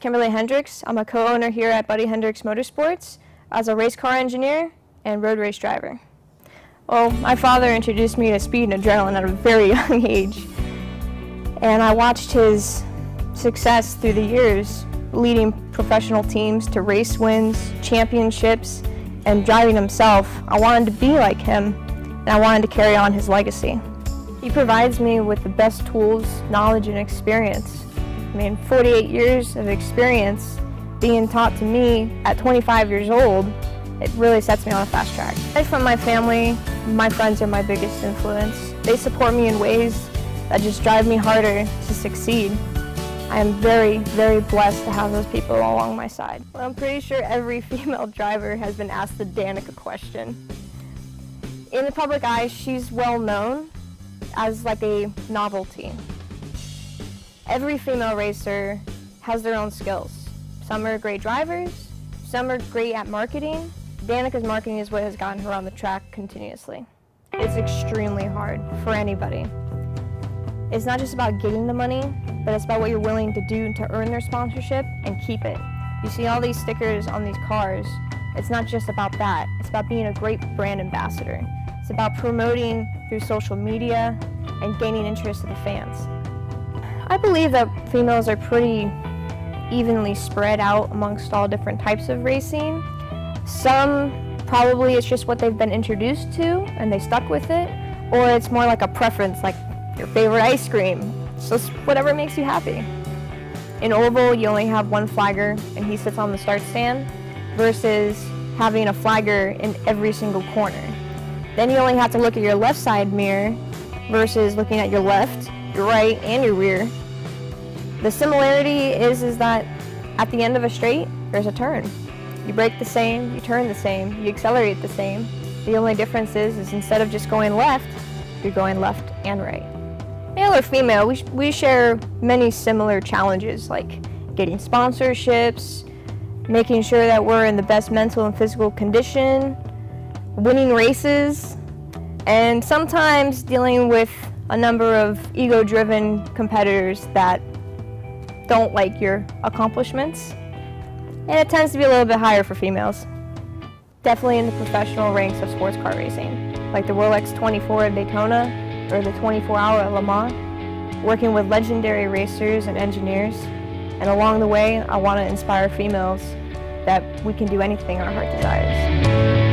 Kimberlee Hendricks. I'm a co-owner here at Buddy Hendricks Motorsports as a race car engineer and road race driver. Well, my father introduced me to speed and adrenaline at a very young age. And I watched his success through the years, leading professional teams to race wins, championships, and driving himself. I wanted to be like him, and I wanted to carry on his legacy. He provides me with the best tools, knowledge, and experience. I mean, 48 years of experience being taught to me at 25 years old, it really sets me on a fast track. Aside from my family, my friends are my biggest influence. They support me in ways that just drive me harder to succeed. I am very, very blessed to have those people along my side. Well, I'm pretty sure every female driver has been asked the Danica question. In the public eye, she's well known as like a novelty. Every female racer has their own skills. Some are great drivers, some are great at marketing. Danica's marketing is what has gotten her on the track continuously. It's extremely hard for anybody. It's not just about getting the money, but it's about what you're willing to do to earn their sponsorship and keep it. You see all these stickers on these cars. It's not just about that. It's about being a great brand ambassador. It's about promoting through social media and gaining interest of the fans. I believe that females are pretty evenly spread out amongst all different types of racing. Some probably it's just what they've been introduced to and they stuck with it, or it's more like a preference, like your favorite ice cream. So it's whatever makes you happy. In oval, you only have one flagger and he sits on the start stand versus having a flagger in every single corner. Then you only have to look at your left side mirror versus looking at your left, your right, and your rear. The similarity is, is that at the end of a straight, there's a turn. You brake the same, you turn the same, you accelerate the same. The only difference is, is instead of just going left, you're going left and right. Male or female, we, we share many similar challenges like getting sponsorships, making sure that we're in the best mental and physical condition, winning races, and sometimes dealing with a number of ego-driven competitors that don't like your accomplishments. And it tends to be a little bit higher for females. Definitely in the professional ranks of sports car racing, like the Rolex 24 at Daytona or the 24 hour at Le Mans, working with legendary racers and engineers. And along the way, I want to inspire females that we can do anything our heart desires.